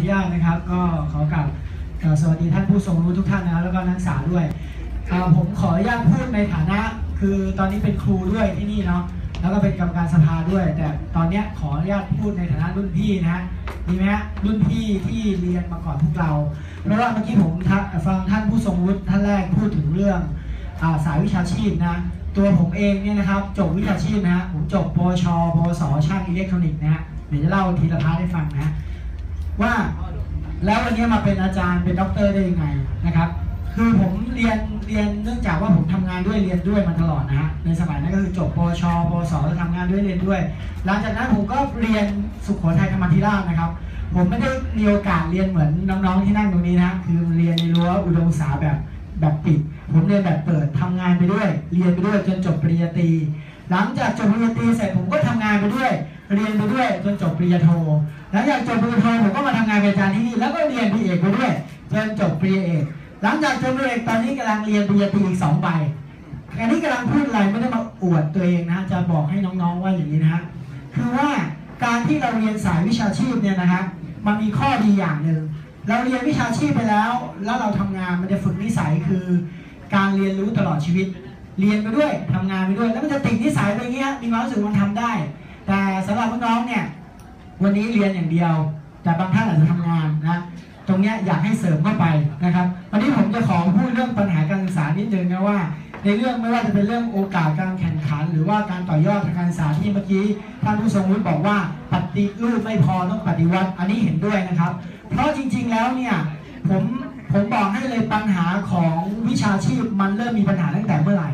นุญาตนะครับ ก็ขอกราบกราบสวัสดีท่านผู้ทรงรู้ทุกท่านนะแล้วก็นักศึกษาด้วยผมขออนุญาตพูดในฐานะ คือตอนนี้เป็นครูด้วยที่นี่เนาะแล้วก็เป็นกรรมการสภาด้วย แต่ตอนเนี้ยขออนุญาตพูดในฐานะรุ่นพี่นะฮะดีไหมฮะรุ่นพี่ที่เรียนมาก่อนพวกเรา เพราะว่าเมื่อกี้ผมฟังท่านผู้ทรงวุฒิท่านแรกพูดถึงเรื่องอาสายวิชาชีพนะตัวผมเองเนี่ยนะครับจบวิชาชีพนะฮะผมจบปชปสช่างอิเล็กทรอนิกส์นะฮะเดี๋ยวจะเล่าทีละพาร์ทให้ฟังนะ ว่า แล้ววันนี้มาเป็นอาจารย์เป็นด็อกเตอร์ได้ยังไงนะครับ คือผมเรียนเรียนเนื่องจากว่าผมทำงานด้วยเรียนด้วยมาตลอดนะฮะในสมัยนั้นก็คือจบปชปสแล้วทำงานด้วยเรียนด้วย หลังจากนั้นผมก็เรียนสุโขทัยธรรมธิราชนะครับ ผมไม่ได้มีโอกาสเรียนเหมือนน้องๆที่นั่งตรงนี้นะคือเรียนในรั้วอุดมศึกษาแบบแบบปิด ผมเรียนแบบเปิดทำงานไปด้วย เรียนไปด้วยจนจบปริญญาตรีหลังจากจบปริญญาตรีเสร็จผมก็ทำงานไปด้วย เรียนไปด้วยจนจบปริญญาโทหลังจากจบปริญญาโทผมก็มาทำงานเป็นอาจารย์ที่นี่แล้วก็เรียนปริญญาเอกไปด้วยจนจบปริญญาเอกหลังจากจบปริญญาเอกตอนนี้กำลังเรียนปริญญาตรีอีกสองใบอันนี้กำลังพูดอะไรไม่ได้มาอวดตัวเองนะจะบอกให้น้องๆว่าอย่างนี้นะฮะคือว่าการที่เราเรียนสายวิชาชีพเนี่ยนะครับมันมีข้อดีอย่างหนึ่งเราเรียนวิชาชีพไปแล้ว แล้วเราทำงานมันจะฝึกนิสัยคือ การเรียนรู้ตลอดชีวิต เรียนไปด้วยทำงานไปด้วย แล้วมันจะติดนิสัยไปอย่างเงี้ยมีความรู้สึกมันทำได้ แต่สำหรับน้องๆเนี่ยวันนี้เรียนอย่างเดียว แต่บางท่านอาจจะทำงานนะตรงนี้อยากให้เสริมเข้าไปนะครับ วันนี้ผมจะขอพูดเรื่องปัญหาการศึกษานิดนึงนะว่า ในเรื่องไม่ว่าจะเป็นเรื่องโอกาสการแข่งขัน หรือว่าการต่อยอดทางการศึกษาที่เมื่อกี้ท่านผู้ทรงวุฒิบอกว่าปฏิรูปไม่พอต้องปฏิวัติ อันนี้เห็นด้วยนะครับ เพราะจริงๆแล้วเนี่ยผมผมบอกให้เลยปัญหาของวิชาชีพมันเริ่มมีปัญหาตั้งแต่เมื่อไหร่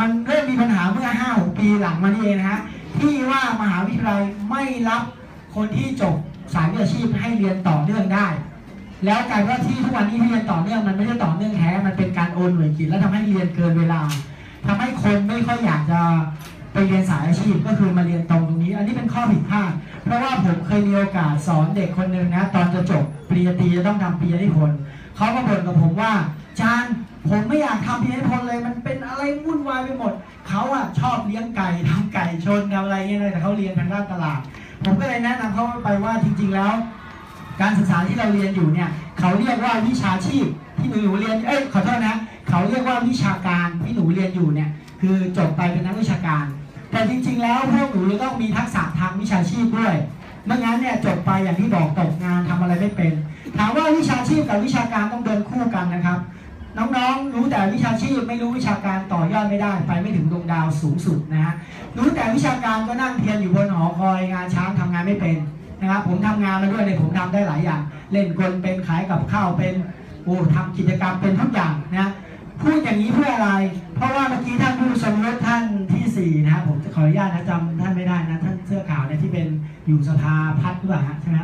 มันเริ่มมีปัญหาเมื่อ5้าปีหลังมานี่เองนะฮะ ที่ว่ามหาวิทยาลัยไม่รับคนที่จบสายวิชาชีพให้เรียนต่อเนื่องได้ แล้วกลายเป็นว่าที่ทุกวันนี้ที่เรียนต่อเนื่องมันไม่ได้ต่อเนื่องแท้มันเป็นการโอนหน่วยกิจแล้วทำให้เรียนเกินเวลาทำให้คนไม่ค่อยอยากจะไปเรียนสายอาชีพก็คือมาเรียนตรงตรงนี้ อันนี้เป็นข้อผิดพลาดเพราะว่าผมเคยมีโอกาสสอนเด็กคนหนึ่งนะ ตอนจะจบปริญญาตรีจะต้องทำปริญญานิพนธ์เขาก็บ่นกับผมว่าจารย์ ผมไม่อยากทำปริญญานิพนเลย มันเป็นอะไรวุ่นวายไปหมด เขาอะชอบเลี้ยงไก่ทำไก่ชนทำอะไรเงี้ยเลยแต่เขาเรียนทางด้านตลาด ผมก็เลยแนะนำเขาไปว่าจริง ๆ แล้ว การศึกษาที่เราเรียนอยู่เนี่ย เขาเรียกว่าวิชาชีพที่หนูเรียน เอ้ยขอโทษนะ เขาเรียกว่าวิชาการที่หนูเรียนอยู่เนี่ย คือจบไปเป็นนักวิชาการ แต่จริง ๆ แล้วพวกหนูจะต้องมีทักษะทางวิชาชีพด้วยไม่งั้นเนี่ยจบไปอย่างที่บอกตกงานทำอะไรไม่เป็น ถามว่าวิชาชีพกับวิชาการต้องเดินคู่กันนะครับ น้องๆ รู้แต่วิชาชีพไม่รู้วิชาการต่อยอดไม่ได้ ไปไม่ถึงดวงดาวสูงสุดนะฮะรู้แต่วิชาการก็นั่งเทียนอยู่บนหอคอยงานช้างทำงานไม่เป็นนะครับผมทำงานมาด้วยเนี่ยผมทำได้หลายอย่าง เล่นกลเป็นขายกับข้าวเป็นโอ้ทำกิจกรรมเป็นทุกอย่างนะพูดอย่างนี้เพื่ออะไร เพราะว่าเมื่อกี้ท่านผู้ทรงยศท่านที่สี่นะครับผมจะขออนุญาตนะจำท่านไม่ได้นะท่านเสื้อขาวเนี่ยที่เป็นอยู่สภาพัฒน์หรือเปล่าฮะใช่ไหม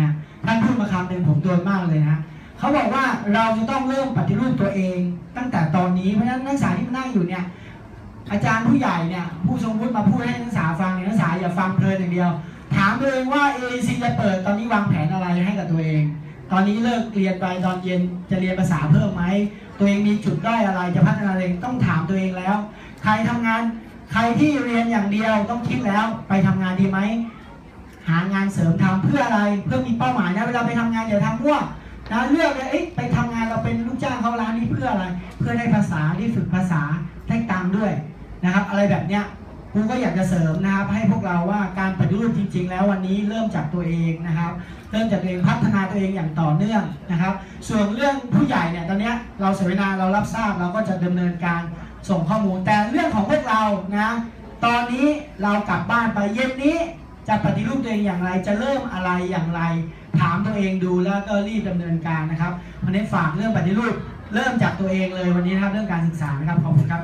ฮะท่านพูดมาคำหนึ่งผมโดนมากเลยนะ เขาบอกว่าเราจะต้องเริ่มปฏิรูปตัวเอง ตั้งแต่ตอนนี้เพราะฉะนั้นนักศึกษาที่มานั่งอยู่เนี่ยอาจารย์ผู้ใหญ่เนี่ยผู้ทรงวุฒิมาพูดให้นักศึกษาฟังเนี่ยนักศึกษาอย่าฟังเพลินอย่างเดียว ถามตัวเองว่า AAC จะเปิดตอนนี้วางแผนอะไรให้กับตัวเอง ตอนนี้เลิกเรียนไปตอนเย็นจะเรียนภาษาเพิ่มไหมตัวเองมีจุดด้อยอะไรจะพัฒนาเองต้องถามตัวเองแล้ว ใครทำงานใครที่เรียนอย่างเดียวต้องคิดแล้วไปทำงานดีไหมหางานเสริมทำเพื่ออะไรเพื่อมีเป้าหมายนะเวลาไปทำงานอย่าทำมั่ว นะเลือกเลยเอ๊ะไปทำงานเราเป็นลูกจ้างเขาร้านนี้เพื่ออะไร เพื่อได้ภาษาได้ฝึกภาษาได้ตังค์ด้วยนะครับ อะไรแบบเนี้ยครูก็อยากจะเสริมนะครับให้พวกเราว่าการปฏิรูปจริง ๆ แล้ววันนี้เริ่มจากตัวเองนะครับ เริ่มจากตัวเองพัฒนาตัวเองอย่างต่อเนื่องนะครับ ส่วนเรื่องผู้ใหญ่เนี่ยตอนเนี้ยเราเสวนาเรารับทราบเราก็จะดำเนินการส่งข้อมูลแต่เรื่องของพวกเรานะตอนนี้เรากลับบ้านไปเย็นนี้จะปฏิรูปตัวเองอย่างไรจะเริ่มอะไรอย่างไร ถามตัวเองดูแล้วก็รีบดำเนินการนะครับวันนี้ฝากเรื่องปฏิรูปเริ่มจากตัวเองเลยวันนี้นะครับเรื่องการศึกษานะครับขอบคุณครับ